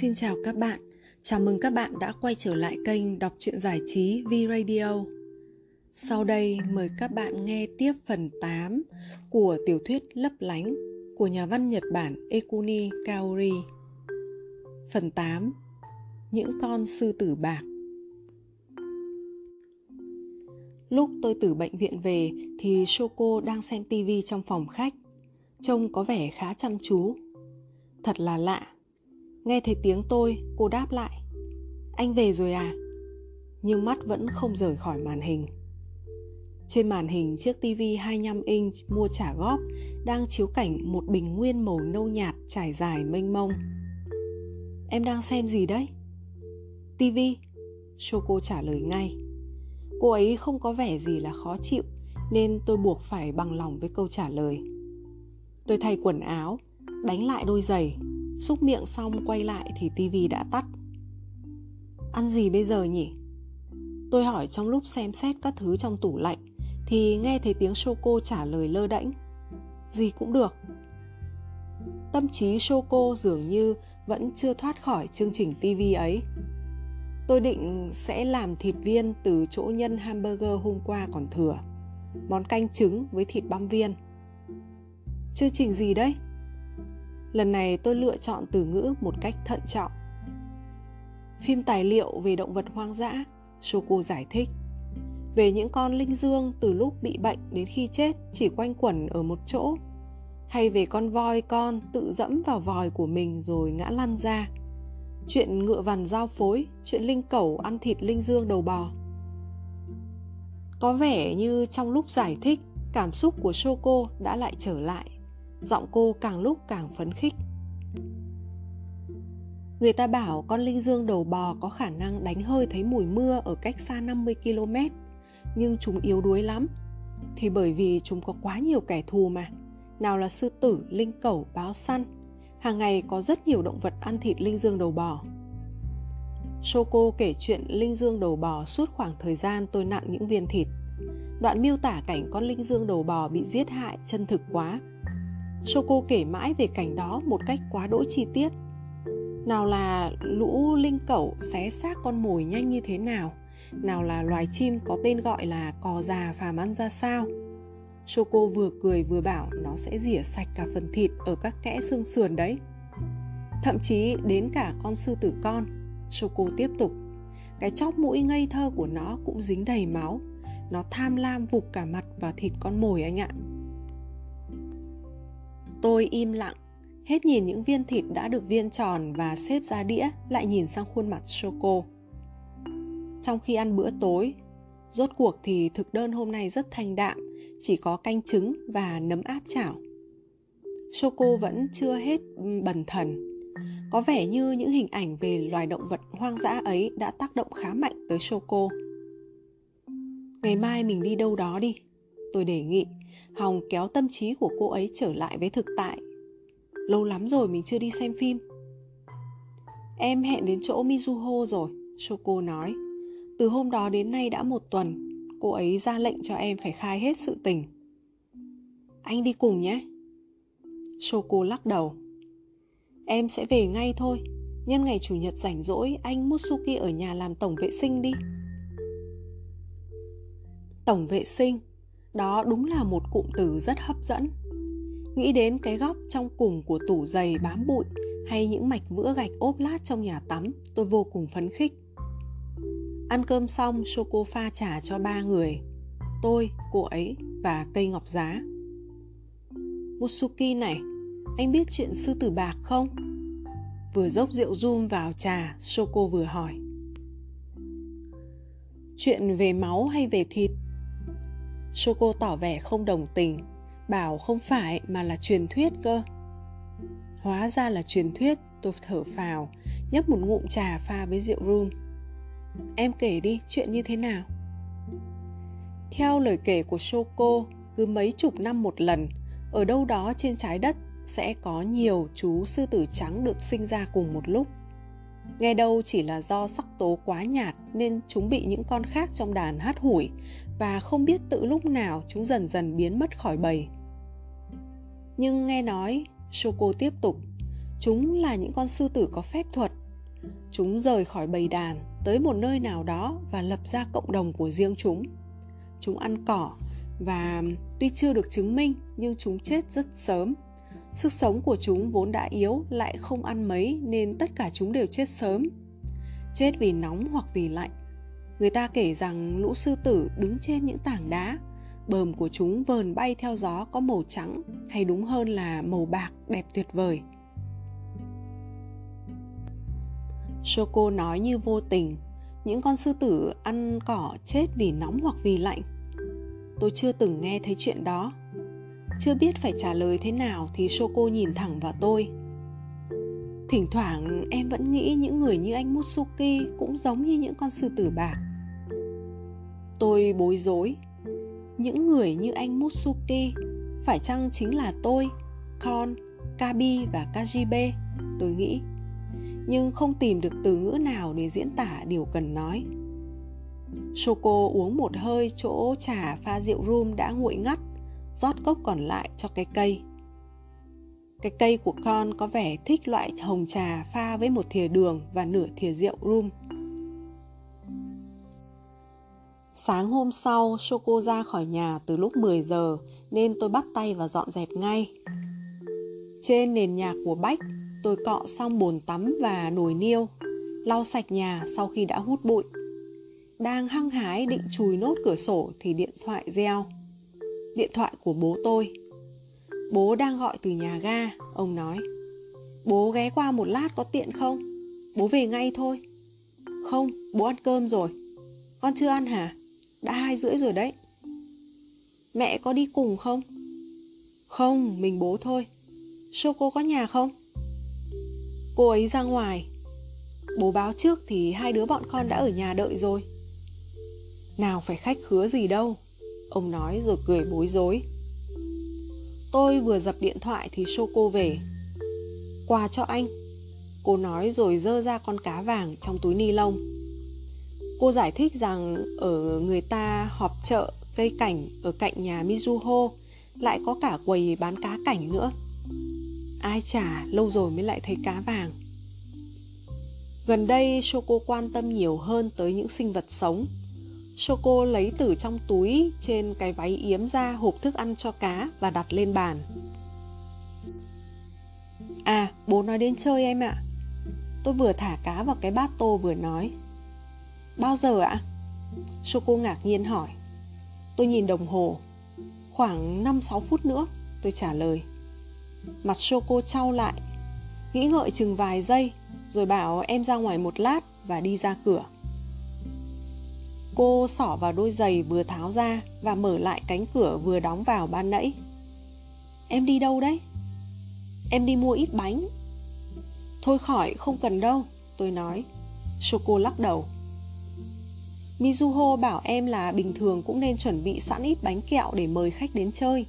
Xin chào các bạn. Chào mừng các bạn đã quay trở lại kênh đọc truyện giải trí V Radio. Sau đây, mời các bạn nghe tiếp phần 8 của tiểu thuyết Lấp lánh của nhà văn Nhật Bản Ekuni Kaori. Phần 8 Những con sư tử bạc Lúc tôi từ bệnh viện về thì Shoko đang xem tivi trong phòng khách. Trông có vẻ khá chăm chú. Thật là lạ. Nghe thấy tiếng tôi, cô đáp lại. Anh về rồi à? Nhưng mắt vẫn không rời khỏi màn hình. Trên màn hình chiếc TV 25 inch mua trả góp đang chiếu cảnh một bình nguyên màu nâu nhạt trải dài mênh mông. Em đang xem gì đấy? TV. Choco trả lời ngay. Cô ấy không có vẻ gì là khó chịu nên tôi buộc phải bằng lòng với câu trả lời. Tôi thay quần áo, đánh lại đôi giày, xúc miệng xong quay lại thì tivi đã tắt. Ăn gì bây giờ nhỉ? Tôi hỏi trong lúc xem xét các thứ trong tủ lạnh, thì nghe thấy tiếng Shoko trả lời lơ đễnh. Gì cũng được. Tâm trí Shoko dường như vẫn chưa thoát khỏi chương trình TV ấy. Tôi định sẽ làm thịt viên từ chỗ nhân hamburger hôm qua còn thừa. Món canh trứng với thịt băm viên. Chương trình gì đấy? Lần này tôi lựa chọn từ ngữ một cách thận trọng. Phim tài liệu về động vật hoang dã, Shoko giải thích. Về những con linh dương từ lúc bị bệnh đến khi chết chỉ quanh quẩn ở một chỗ. Hay về con voi con tự dẫm vào vòi của mình rồi ngã lăn ra. Chuyện ngựa vằn giao phối, chuyện linh cẩu ăn thịt linh dương đầu bò. Có vẻ như trong lúc giải thích, cảm xúc của Shoko đã lại trở lại giọng cô càng lúc càng phấn khích. Người ta bảo con linh dương đầu bò có khả năng đánh hơi thấy mùi mưa ở cách xa 50 km, nhưng chúng yếu đuối lắm. Thì bởi vì chúng có quá nhiều kẻ thù mà. Nào là sư tử, linh cẩu, báo săn. Hàng ngày có rất nhiều động vật ăn thịt linh dương đầu bò. Shoko kể chuyện linh dương đầu bò suốt khoảng thời gian tôi nặn những viên thịt. Đoạn miêu tả cảnh con linh dương đầu bò bị giết hại chân thực quá Choco kể mãi về cảnh đó một cách quá đỗi chi tiết. Nào là lũ linh cẩu xé xác con mồi nhanh như thế nào, nào là loài chim có tên gọi là cò già phàm ăn ra sao. Choco vừa cười vừa bảo nó sẽ rỉa sạch cả phần thịt ở các kẽ xương sườn đấy. Thậm chí đến cả con sư tử con, Choco tiếp tục. Cái chóp mũi ngây thơ của nó cũng dính đầy máu. Nó tham lam vụt cả mặt vào thịt con mồi anh ạ. Tôi im lặng, hết nhìn những viên thịt đã được viên tròn và xếp ra đĩa, lại nhìn sang khuôn mặt Choco. Trong khi ăn bữa tối, rốt cuộc thì thực đơn hôm nay rất thanh đạm, chỉ có canh trứng và nấm áp chảo. Choco vẫn chưa hết bần thần. Có vẻ như những hình ảnh về loài động vật hoang dã ấy đã tác động khá mạnh tới Choco. Ngày mai mình đi đâu đó đi, tôi đề nghị hòng kéo tâm trí của cô ấy trở lại với thực tại. Lâu lắm rồi mình chưa đi xem phim. Em hẹn đến chỗ mizuho rồi, shoko nói. Từ hôm đó đến nay đã một tuần, cô ấy ra lệnh cho em phải khai hết sự tình. Anh đi cùng nhé. Shoko lắc đầu. Em sẽ về ngay thôi. Nhân ngày chủ nhật rảnh rỗi, anh mutsuki ở nhà làm tổng vệ sinh đi. Tổng vệ sinh? Đó đúng là một cụm từ rất hấp dẫn. Nghĩ đến cái góc trong cùng của tủ giày bám bụi hay những mạch vữa gạch ốp lát trong nhà tắm, tôi vô cùng phấn khích. Ăn cơm xong, choco pha trà cho ba người, tôi, cô ấy và cây ngọc giá. Musuki này, anh biết chuyện sư tử bạc không? Vừa dốc rượu rum vào trà, choco vừa hỏi. Chuyện về máu hay về thịt? Choco tỏ vẻ không đồng tình, bảo không phải mà là truyền thuyết cơ. Hóa ra là truyền thuyết, tôi thở phào, nhấp một ngụm trà pha với rượu rum. Em kể đi, chuyện như thế nào? Theo lời kể của Choco, cứ mấy chục năm một lần, ở đâu đó trên trái đất sẽ có nhiều chú sư tử trắng được sinh ra cùng một lúc. Nghe đâu chỉ là do sắc tố quá nhạt nên chúng bị những con khác trong đàn hát hủi và không biết tự lúc nào chúng dần dần biến mất khỏi bầy. Nhưng nghe nói, Shoko tiếp tục, chúng là những con sư tử có phép thuật. Chúng rời khỏi bầy đàn tới một nơi nào đó và lập ra cộng đồng của riêng chúng. Chúng ăn cỏ và tuy chưa được chứng minh nhưng chúng chết rất sớm. Sức sống của chúng vốn đã yếu lại không ăn mấy nên tất cả chúng đều chết sớm. Chết vì nóng hoặc vì lạnh người ta kể rằng lũ sư tử đứng trên những tảng đá. Bờm của chúng vờn bay theo gió có màu trắng, hay đúng hơn là màu bạc đẹp tuyệt vời. Choco nói như vô tình, những con sư tử ăn cỏ chết vì nóng hoặc vì lạnh. Tôi chưa từng nghe thấy chuyện đó. Chưa biết phải trả lời thế nào thì Choco nhìn thẳng vào tôi. Thỉnh thoảng em vẫn nghĩ những người như anh Mutsuki cũng giống như những con sư tử bạc tôi bối rối những người như anh Mutsuki phải chăng chính là tôi, con Kabi và Kajibe, tôi nghĩ. Nhưng không tìm được từ ngữ nào để diễn tả điều cần nói. Shoko uống một hơi chỗ trà pha rượu rum đã nguội ngắt, rót cốc còn lại cho cái cây. Cái cây của con có vẻ thích loại hồng trà pha với một thìa đường và nửa thìa rượu rum. Sáng hôm sau, Choco ra khỏi nhà từ lúc 10 giờ nên tôi bắt tay và dọn dẹp ngay. Trên nền nhà của Bách, tôi cọ xong bồn tắm và nồi niêu, lau sạch nhà sau khi đã hút bụi. Đang hăng hái định chùi nốt cửa sổ thì điện thoại reo. Điện thoại của bố tôi. Bố đang gọi từ nhà ga, ông nói. Bố ghé qua một lát có tiện không? Bố về ngay thôi. Không, bố ăn cơm rồi. Con chưa ăn hả? Đã hai rưỡi rồi đấy. Mẹ có đi cùng không? Không, mình bố thôi. Choco có nhà không? Cô ấy ra ngoài. Bố báo trước thì hai đứa bọn con đã ở nhà đợi rồi. Nào phải khách khứa gì đâu. Ông nói rồi cười bối rối. Tôi vừa dập điện thoại thì Choco về. Quà cho anh. Cô nói rồi dơ ra con cá vàng trong túi ni lông. Cô giải thích rằng ở người ta họp chợ cây cảnh ở cạnh nhà Mizuho lại có cả quầy bán cá cảnh nữa. Ai chả lâu rồi mới lại thấy cá vàng. Gần đây Shoko quan tâm nhiều hơn tới những sinh vật sống. shoko lấy từ trong túi trên cái váy yếm ra hộp thức ăn cho cá và đặt lên bàn. À, bố nói đến chơi em ạ. Tôi vừa thả cá vào cái bát tô vừa nói. Bao giờ ạ? Choco ngạc nhiên hỏi. Tôi nhìn đồng hồ. Khoảng 5-6 phút nữa, tôi trả lời. Mặt Choco trao lại, nghĩ ngợi chừng vài giây, rồi bảo em ra ngoài một lát và đi ra cửa. Cô xỏ vào đôi giày vừa tháo ra và mở lại cánh cửa vừa đóng vào ban nãy. Em đi đâu đấy? Em đi mua ít bánh. Thôi khỏi, không cần đâu, tôi nói. Choco lắc đầu. Mizuho bảo em là bình thường cũng nên chuẩn bị sẵn ít bánh kẹo để mời khách đến chơi.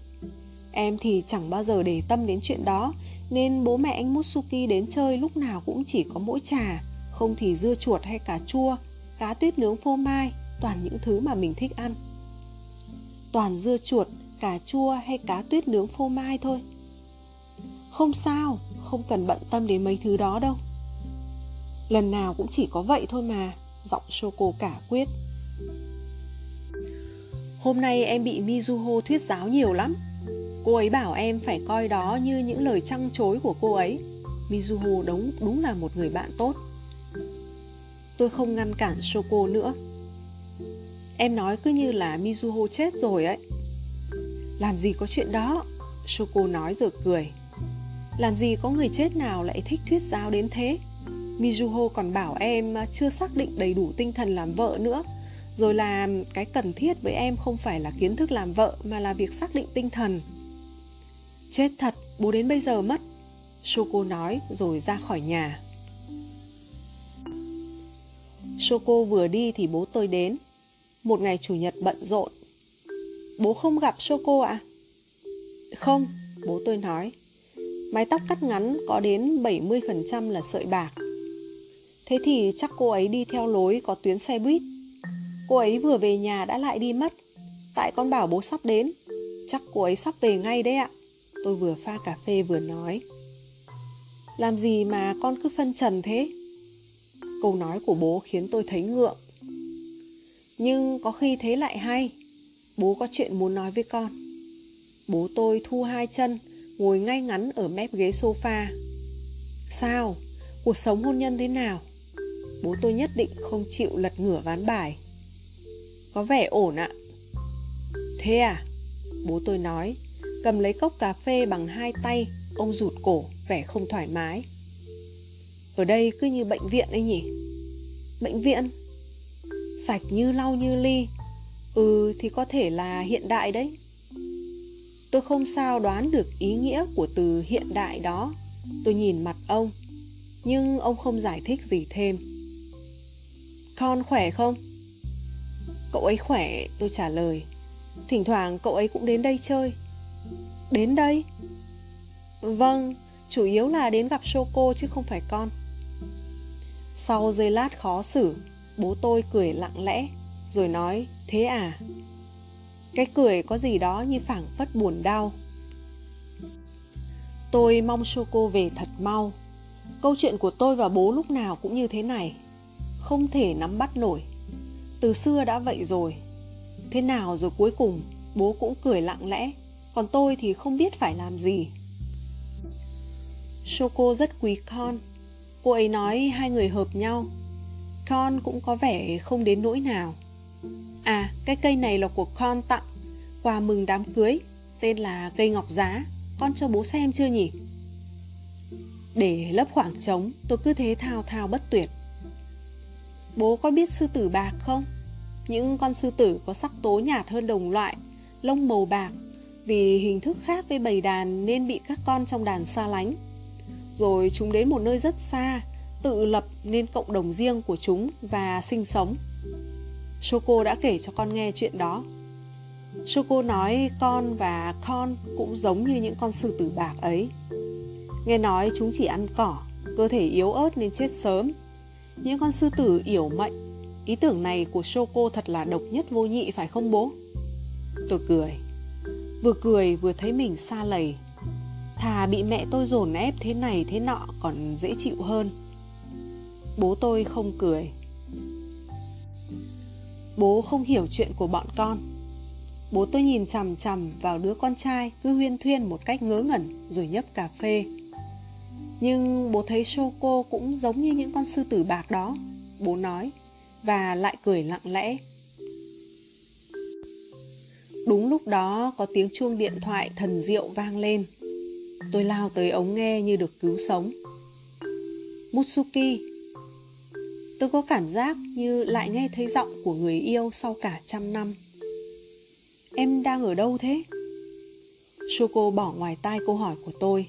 Em thì chẳng bao giờ để tâm đến chuyện đó, nên bố mẹ anh Mutsuki đến chơi lúc nào cũng chỉ có mỗi trà, không thì dưa chuột hay cà chua, cá tuyết nướng phô mai, toàn những thứ mà mình thích ăn. Toàn dưa chuột, cà chua hay cá tuyết nướng phô mai thôi. Không sao, không cần bận tâm đến mấy thứ đó đâu. Lần nào cũng chỉ có vậy thôi mà giọng Shoko cả quyết. Hôm nay em bị Mizuho thuyết giáo nhiều lắm. Cô ấy bảo em phải coi đó như những lời trăng chối của cô ấy. Mizuho đúng, đúng là một người bạn tốt. Tôi không ngăn cản Shoko nữa. Em nói cứ như là Mizuho chết rồi ấy. Làm gì có chuyện đó? Shoko nói rồi cười. Làm gì có người chết nào lại thích thuyết giáo đến thế? Mizuho còn bảo em à, chưa xác định đầy đủ tinh thần làm vợ nữa. Rồi là cái cần thiết với em không phải là kiến thức làm vợ mà là việc xác định tinh thần. Chết thật bố đến bây giờ mất. Shoko nói rồi ra khỏi nhà. Shoko vừa đi thì bố tôi đến. Một ngày chủ nhật bận rộn. Bố không gặp Shoko ạ? À? Không, bố tôi nói. Mái tóc cắt ngắn có đến 70% là sợi bạc. Thế thì chắc cô ấy đi theo lối có tuyến xe buýt. Cô ấy vừa về nhà đã lại đi mất. Tại con bảo bố sắp đến. Chắc cô ấy sắp về ngay đấy ạ. Tôi vừa pha cà phê vừa nói. Làm gì mà con cứ phân trần thế? Câu nói của bố khiến tôi thấy ngượng. Nhưng có khi thế lại hay. Bố có chuyện muốn nói với con. Bố tôi thu hai chân, ngồi ngay ngắn ở mép ghế sofa. Sao? Cuộc sống hôn nhân thế nào? Bố tôi nhất định không chịu lật ngửa ván bài. Có vẻ ổn ạ. Thế à? Bố tôi nói, cầm lấy cốc cà phê bằng hai tay, ông rụt cổ, vẻ không thoải mái. Ở đây cứ như bệnh viện ấy nhỉ? Bệnh viện? Sạch như lau như ly. Ừ thì có thể là hiện đại đấy. Tôi không sao đoán được ý nghĩa của từ hiện đại đó. Tôi nhìn mặt ông, nhưng ông không giải thích gì thêm. Con khỏe không? Cậu ấy khỏe, tôi trả lời. Thỉnh thoảng cậu ấy cũng đến đây chơi. Đến đây? Vâng, chủ yếu là đến gặp Choco chứ không phải con. Sau giây lát khó xử, bố tôi cười lặng lẽ, rồi nói, thế à? Cái cười có gì đó như phảng phất buồn đau. Tôi mong Choco về thật mau. Câu chuyện của tôi và bố lúc nào cũng như thế này. Không thể nắm bắt nổi. Từ xưa đã vậy rồi. Thế nào rồi cuối cùng bố cũng cười lặng lẽ, còn tôi thì không biết phải làm gì. Shoko rất quý con. Cô ấy nói hai người hợp nhau. Con cũng có vẻ không đến nỗi nào. À, cái cây này là của con tặng. Quà mừng đám cưới, tên là cây ngọc giá. Con cho bố xem chưa nhỉ? Để lấp khoảng trống, tôi cứ thế thao thao bất tuyệt. Bố có biết sư tử bạc không? Những con sư tử có sắc tố nhạt hơn đồng loại, lông màu bạc, vì hình thức khác với bầy đàn nên bị các con trong đàn xa lánh. Rồi chúng đến một nơi rất xa, tự lập nên cộng đồng riêng của chúng và sinh sống. Choco đã kể cho con nghe chuyện đó. Choco nói con và con cũng giống như những con sư tử bạc ấy. Nghe nói chúng chỉ ăn cỏ, cơ thể yếu ớt nên chết sớm. Những con sư tử yểu mệnh. Ý tưởng này của Shoko thật là độc nhất vô nhị, phải không bố? Tôi cười. Vừa cười vừa thấy mình xa lầy. Thà bị mẹ tôi dồn ép thế này thế nọ còn dễ chịu hơn. Bố tôi không cười. Bố không hiểu chuyện của bọn con. Bố tôi nhìn chằm chằm vào đứa con trai cứ huyên thuyên một cách ngớ ngẩn, rồi nhấp cà phê. Nhưng bố thấy Shoko cũng giống như những con sư tử bạc đó, bố nói, và lại cười lặng lẽ. Đúng lúc đó có tiếng chuông điện thoại thần diệu vang lên. Tôi lao tới ống nghe như được cứu sống. Mutsuki Tôi có cảm giác như lại nghe thấy giọng của người yêu sau cả trăm năm. Em đang ở đâu thế? Shoko bỏ ngoài tai câu hỏi của tôi.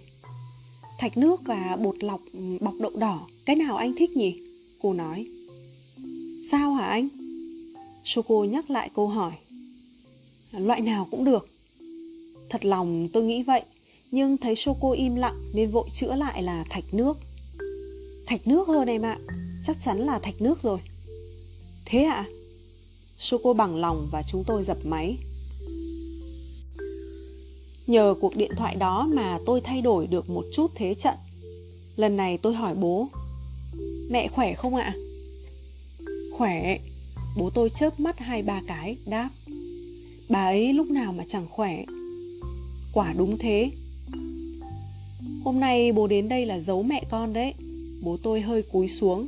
Thạch nước và bột lọc ừ, bọc đậu đỏ, cái nào anh thích nhỉ? Cô nói. Sao hả anh? Shoko nhắc lại câu hỏi. Loại nào cũng được. Thật lòng tôi nghĩ vậy, nhưng thấy Shoko im lặng nên vội chữa lại là thạch nước. Thạch nước hơn em ạ, chắc chắn là thạch nước rồi. Thế ạ? À? Shoko bằng lòng và chúng tôi dập máy. Nhờ cuộc điện thoại đó mà tôi thay đổi được một chút thế trận. Lần này tôi hỏi bố, mẹ khỏe không ạ? Khỏe, bố tôi chớp mắt hai ba cái, đáp. Bà ấy lúc nào mà chẳng khỏe. Quả đúng thế. Hôm nay bố đến đây là giấu mẹ con đấy. Bố tôi hơi cúi xuống,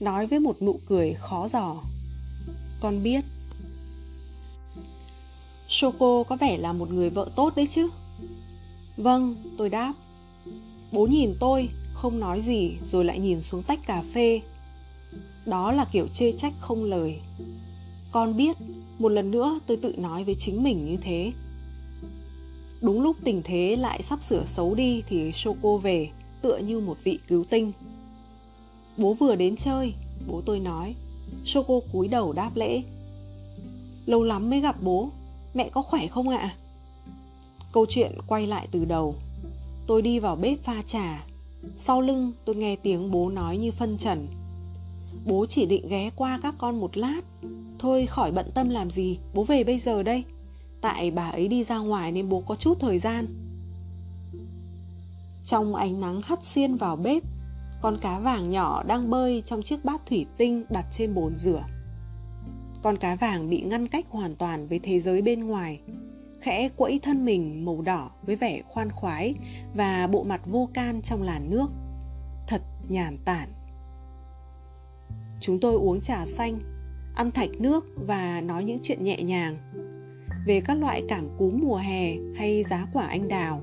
nói với một nụ cười khó giò. Con biết. Shoko có vẻ là một người vợ tốt đấy chứ. Vâng, tôi đáp. Bố nhìn tôi, không nói gì rồi lại nhìn xuống tách cà phê. Đó là kiểu chê trách không lời. Con biết, một lần nữa tôi tự nói với chính mình như thế. Đúng lúc tình thế lại sắp sửa xấu đi thì Choco về, tựa như một vị cứu tinh. Bố vừa đến chơi, bố tôi nói. Choco cúi đầu đáp lễ. Lâu lắm mới gặp bố, mẹ có khỏe không ạ? Câu chuyện quay lại từ đầu. Tôi đi vào bếp pha trà. Sau lưng tôi nghe tiếng bố nói như phân trần. Bố chỉ định ghé qua các con một lát. Thôi khỏi bận tâm làm gì, bố về bây giờ đây. Tại bà ấy đi ra ngoài nên bố có chút thời gian. Trong ánh nắng hắt xiên vào bếp, con cá vàng nhỏ đang bơi trong chiếc bát thủy tinh đặt trên bồn rửa con cá vàng bị ngăn cách hoàn toàn với thế giới bên ngoài khẽ quẫy thân mình màu đỏ với vẻ khoan khoái và bộ mặt vô can trong làn nước. Thật nhàn tản. Chúng tôi uống trà xanh, ăn thạch nước và nói những chuyện nhẹ nhàng về các loại cảm cúm mùa hè hay giá quả anh đào.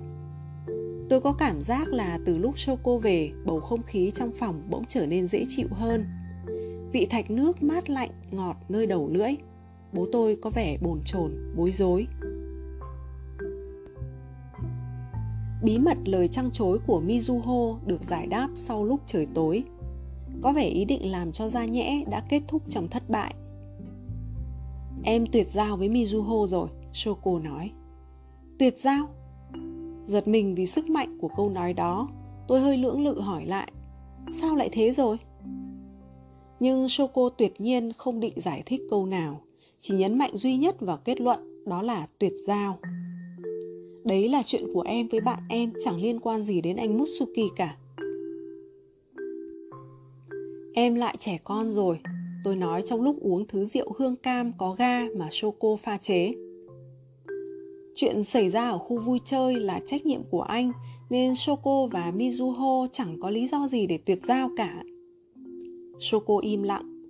Tôi có cảm giác là từ lúc Choco về, bầu không khí trong phòng bỗng trở nên dễ chịu hơn. Vị thạch nước mát lạnh ngọt nơi đầu lưỡi. Bố tôi có vẻ bồn chồn, bối rối. Bí mật lời trăng chối của mizuho được giải đáp sau lúc trời tối. Có vẻ ý định làm cho da nhẽ đã kết thúc trong thất bại. Em tuyệt giao với mizuho rồi shoko nói. Tuyệt giao? Giật mình vì sức mạnh của câu nói đó tôi hơi lưỡng lự hỏi lại. Sao lại thế rồi? Nhưng Shoko tuyệt nhiên không định giải thích câu nào, chỉ nhấn mạnh duy nhất vào kết luận đó là tuyệt giao. Đấy là chuyện của em với bạn em chẳng liên quan gì đến anh Mutsuki cả. Em lại trẻ con rồi, tôi nói trong lúc uống thứ rượu hương cam có ga mà Shoko pha chế. Chuyện xảy ra ở khu vui chơi là trách nhiệm của anh nên Shoko và Mizuho chẳng có lý do gì để tuyệt giao cả. Shoko im lặng.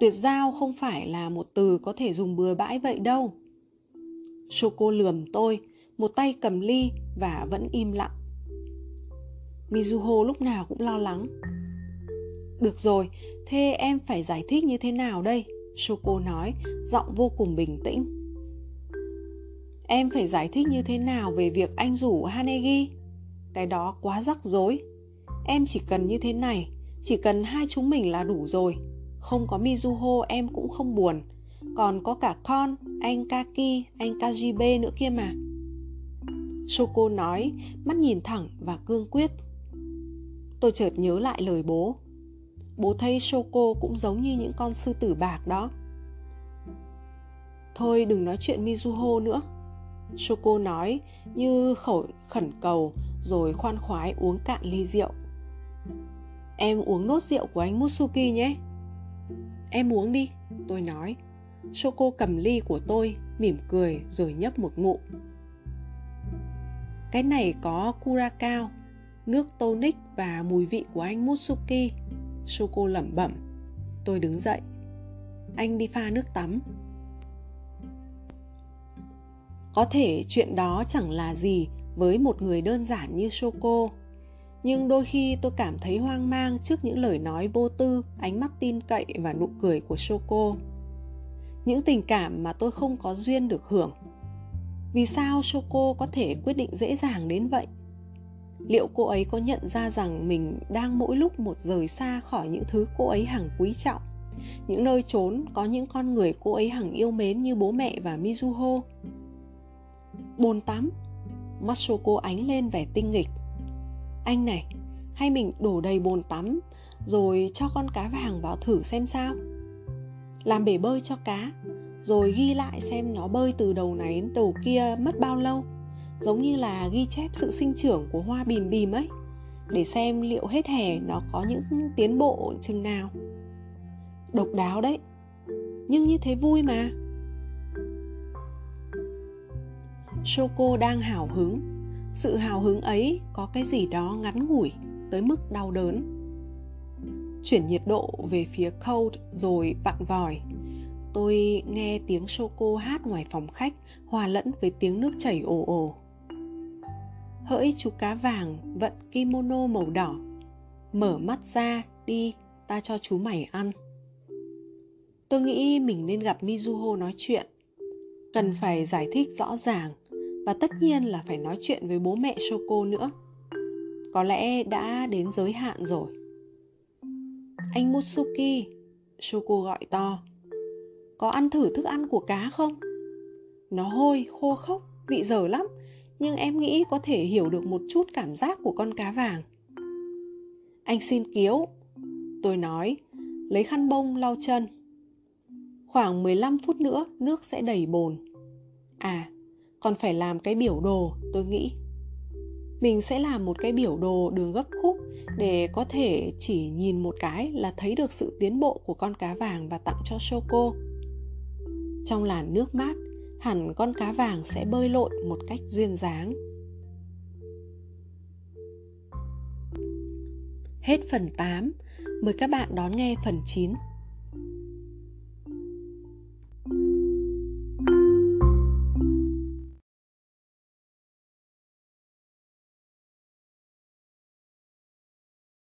Tuyệt giao không phải là một từ có thể dùng bừa bãi vậy đâu. Shoko lườm tôi, một tay cầm ly và vẫn im lặng. Mizuho lúc nào cũng lo lắng. Được rồi, thế em phải giải thích như thế nào đây? Shoko nói, giọng vô cùng bình tĩnh. Em phải giải thích như thế nào về việc anh rủ Hanegi? Cái đó quá rắc rối. Em chỉ cần như thế này, chỉ cần hai chúng mình là đủ rồi không có mizuho em cũng không buồn còn có cả con anh kaki anh kajibe nữa kia mà. Shoko nói mắt nhìn thẳng và cương quyết. Tôi chợt nhớ lại lời bố. Bố thấy shoko cũng giống như những con sư tử bạc đó. Thôi đừng nói chuyện mizuho nữa. Shoko nói như khẩu khẩn cầu rồi khoan khoái uống cạn ly rượu. Em uống nốt rượu của anh Musuki nhé. Em uống đi, tôi nói. Shoko cầm ly của tôi, mỉm cười rồi nhấp một ngụm. Cái này có curacao, nước tonic và mùi vị của anh Mutsuki. Shoko lẩm bẩm. Tôi đứng dậy. Anh đi pha nước tắm. Có thể chuyện đó chẳng là gì với một người đơn giản như Shoko nhưng đôi khi tôi cảm thấy hoang mang trước những lời nói vô tư ánh mắt tin cậy và nụ cười của Shoko những tình cảm mà tôi không có duyên được hưởng. Vì sao Shoko có thể quyết định dễ dàng đến vậy? Liệu cô ấy có nhận ra rằng mình đang mỗi lúc một rời xa khỏi những thứ cô ấy hằng quý trọng, những nơi trốn có những con người cô ấy hằng yêu mến như bố mẹ và mizuho? Bồn tắm, mắt choco ánh lên vẻ tinh nghịch. Anh này, hay mình đổ đầy bồn tắm rồi cho con cá vàng vào thử xem sao? Làm bể bơi cho cá, rồi ghi lại xem nó bơi từ đầu này đến đầu kia mất bao lâu. Giống như là ghi chép sự sinh trưởng của hoa bìm bìm ấy, để xem liệu hết hè nó có những tiến bộ chừng nào. Độc đáo đấy, nhưng như thế vui mà. Choco đang hào hứng. Sự hào hứng ấy có cái gì đó ngắn ngủi tới mức đau đớn chuyển nhiệt độ về phía cold rồi vặn vòi. Tôi nghe tiếng Choco hát ngoài phòng khách hòa lẫn với tiếng nước chảy ồ ồ. Hỡi chú cá vàng vận kimono màu đỏ. Mở mắt ra đi ta cho chú mày ăn. Tôi nghĩ mình nên gặp mizuho nói chuyện. Cần phải giải thích rõ ràng và tất nhiên là phải nói chuyện với bố mẹ Shoko nữa. Có lẽ đã đến giới hạn rồi. Anh Mutsuki, Shoko gọi to. Có ăn thử thức ăn của cá không? Nó hôi, khô khốc, vị dở lắm, nhưng em nghĩ có thể hiểu được một chút cảm giác của con cá vàng. Anh xin kiếu, tôi nói, lấy khăn bông lau chân. Khoảng 15 phút nữa nước sẽ đầy bồn. À, còn phải làm cái biểu đồ tôi nghĩ mình sẽ làm một cái biểu đồ đường gấp khúc để có thể chỉ nhìn một cái là thấy được sự tiến bộ của con cá vàng và tặng cho Choco. Trong làn nước mát, hẳn con cá vàng sẽ bơi lội một cách duyên dáng. Hết phần 8, mời các bạn đón nghe phần 9.